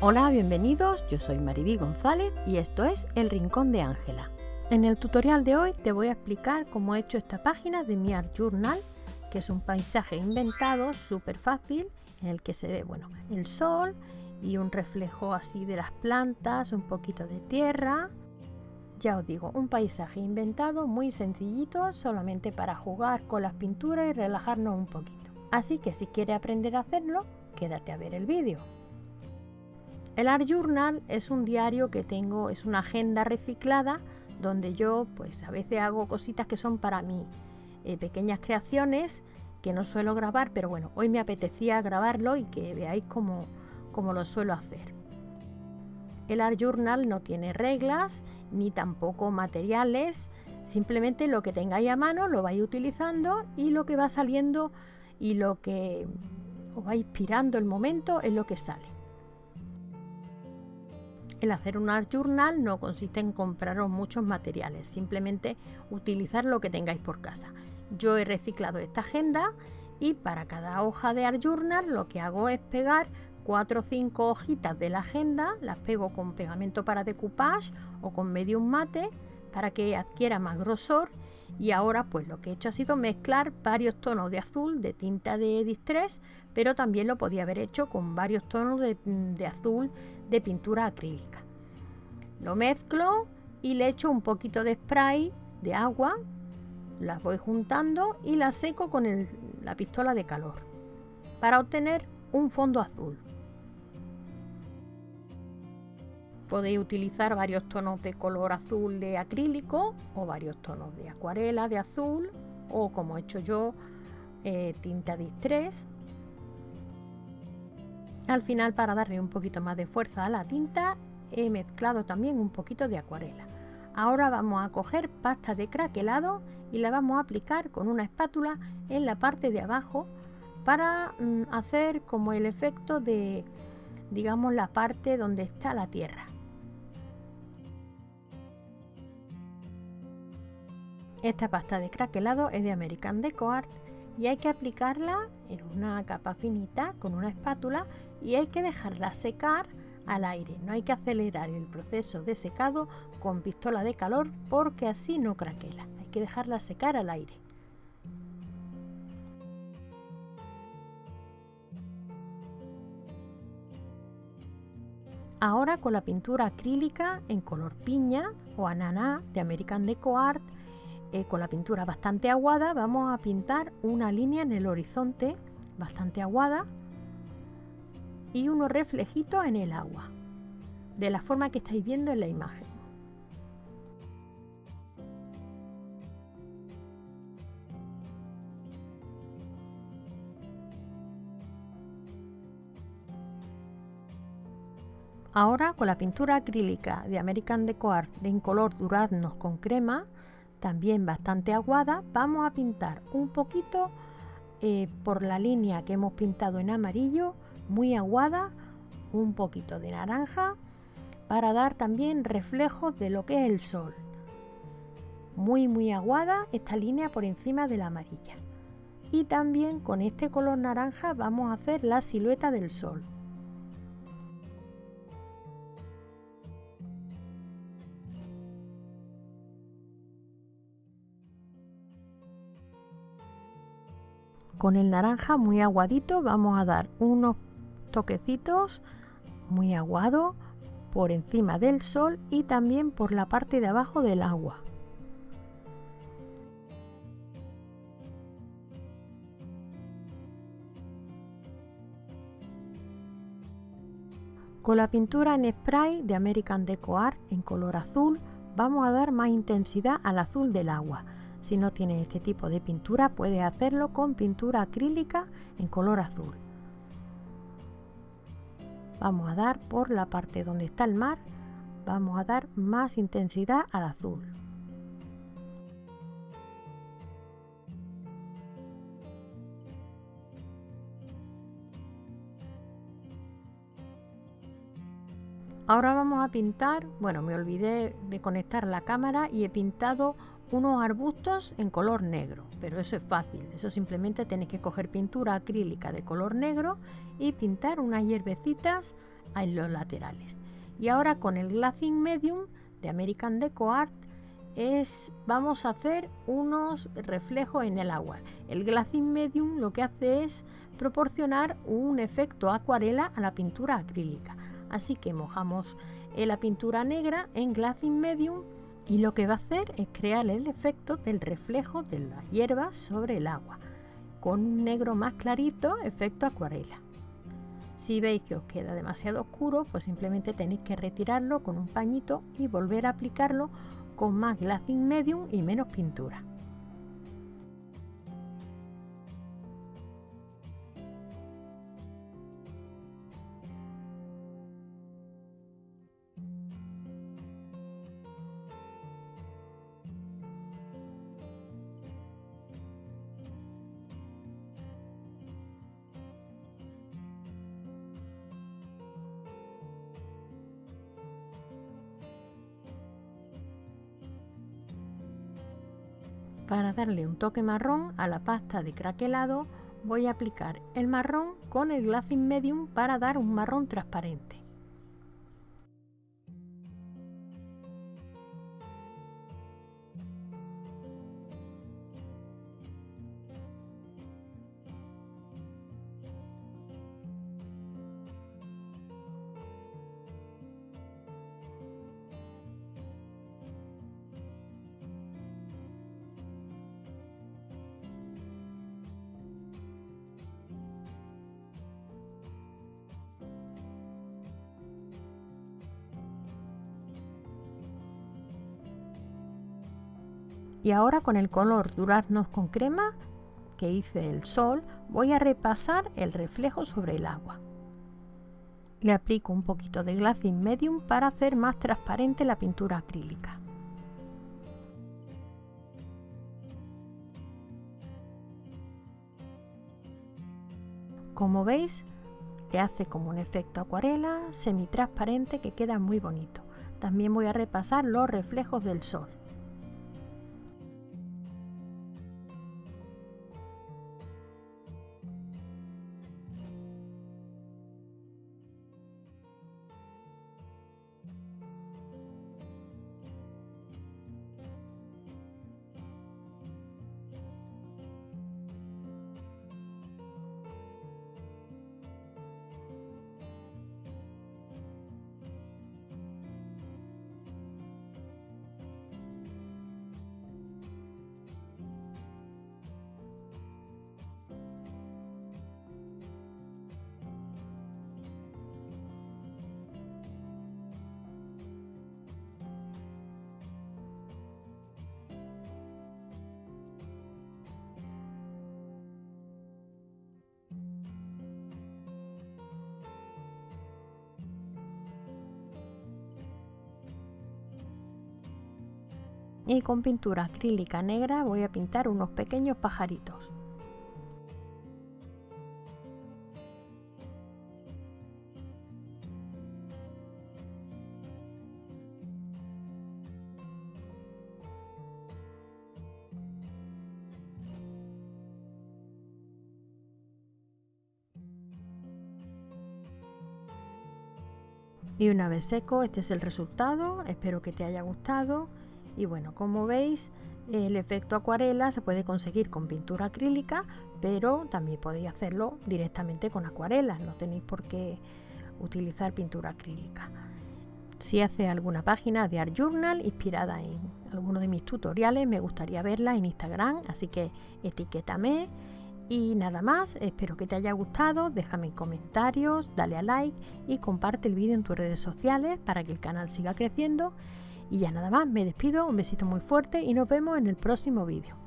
Hola, bienvenidos, yo soy Maribí González y esto es El Rincón de Ángela. En el tutorial de hoy te voy a explicar cómo he hecho esta página de mi Art Journal, que es un paisaje inventado súper fácil en el que se ve bueno, el sol y un reflejo así de las plantas, un poquito de tierra. Ya os digo, un paisaje inventado muy sencillito, solamente para jugar con las pinturas y relajarnos un poquito. Así que si quieres aprender a hacerlo, quédate a ver el vídeo. El Art Journal es un diario que tengo, es una agenda reciclada donde yo pues a veces hago cositas que son para mí, eh, pequeñas creaciones que no suelo grabar, pero bueno, hoy me apetecía grabarlo y que veáis cómo, cómo lo suelo hacer. El Art Journal no tiene reglas ni tampoco materiales, simplemente lo que tengáis a mano lo vais utilizando y lo que va saliendo y lo que os va inspirando el momento es lo que sale. El hacer un art journal no consiste en compraros muchos materiales, simplemente utilizar lo que tengáis por casa. Yo he reciclado esta agenda y para cada hoja de art journal lo que hago es pegar cuatro o cinco hojitas de la agenda, las pego con pegamento para decoupage o con medium mate para que adquiera más grosor y ahora pues lo que he hecho ha sido mezclar varios tonos de azul de tinta de distress pero también lo podía haber hecho con varios tonos de, de azul de pintura acrílica. Lo mezclo y le echo un poquito de spray de agua, las voy juntando y las seco con la pistola de calor para obtener un fondo azul. Podéis utilizar varios tonos de color azul de acrílico o varios tonos de acuarela de azul o como he hecho yo eh, tinta distress al final para darle un poquito más de fuerza a la tinta he mezclado también un poquito de acuarela. Ahora vamos a coger pasta de craquelado y la vamos a aplicar con una espátula en la parte de abajo para mm, hacer como el efecto de digamos la parte donde está la tierra. Esta pasta de craquelado es de American Deco Art y hay que aplicarla en una capa finita con una espátula y hay que dejarla secar al aire. No hay que acelerar el proceso de secado con pistola de calor porque así no craquela. Hay que dejarla secar al aire. Ahora con la pintura acrílica en color piña o ananá de American Deco Art eh, con la pintura bastante aguada vamos a pintar una línea en el horizonte bastante aguada y unos reflejitos en el agua de la forma que estáis viendo en la imagen. Ahora con la pintura acrílica de American Deco Art en color duraznos con crema también bastante aguada, vamos a pintar un poquito eh, por la línea que hemos pintado en amarillo, muy aguada, un poquito de naranja, para dar también reflejos de lo que es el sol. Muy muy aguada esta línea por encima de la amarilla. Y también con este color naranja vamos a hacer la silueta del sol. Con el naranja muy aguadito vamos a dar unos toquecitos muy aguado por encima del sol y también por la parte de abajo del agua. Con la pintura en spray de American Deco Art en color azul vamos a dar más intensidad al azul del agua si no tienes este tipo de pintura, puedes hacerlo con pintura acrílica en color azul. Vamos a dar por la parte donde está el mar, vamos a dar más intensidad al azul. Ahora vamos a pintar, bueno, me olvidé de conectar la cámara y he pintado unos arbustos en color negro, pero eso es fácil, eso simplemente tenéis que coger pintura acrílica de color negro y pintar unas hierbecitas en los laterales. Y ahora con el Glazing Medium de American Deco Art es, vamos a hacer unos reflejos en el agua. El Glazing Medium lo que hace es proporcionar un efecto acuarela a la pintura acrílica. Así que mojamos la pintura negra en Glazing Medium y lo que va a hacer es crear el efecto del reflejo de la hierba sobre el agua con un negro más clarito, efecto acuarela. Si veis que os queda demasiado oscuro, pues simplemente tenéis que retirarlo con un pañito y volver a aplicarlo con más glazing medium y menos pintura. Para darle un toque marrón a la pasta de craquelado voy a aplicar el marrón con el glazing medium para dar un marrón transparente. Y ahora con el color duraznos con crema que hice el sol, voy a repasar el reflejo sobre el agua. Le aplico un poquito de glazing medium para hacer más transparente la pintura acrílica. Como veis, le hace como un efecto acuarela semi-transparente que queda muy bonito. También voy a repasar los reflejos del sol. Y con pintura acrílica negra voy a pintar unos pequeños pajaritos. Y una vez seco, este es el resultado. Espero que te haya gustado. Y bueno, como veis, el efecto acuarela se puede conseguir con pintura acrílica, pero también podéis hacerlo directamente con acuarelas, no tenéis por qué utilizar pintura acrílica. Si hace alguna página de Art Journal inspirada en alguno de mis tutoriales, me gustaría verla en Instagram, así que etiquétame. Y nada más, espero que te haya gustado, déjame comentarios, dale a like y comparte el vídeo en tus redes sociales para que el canal siga creciendo y ya nada más, me despido, un besito muy fuerte y nos vemos en el próximo vídeo.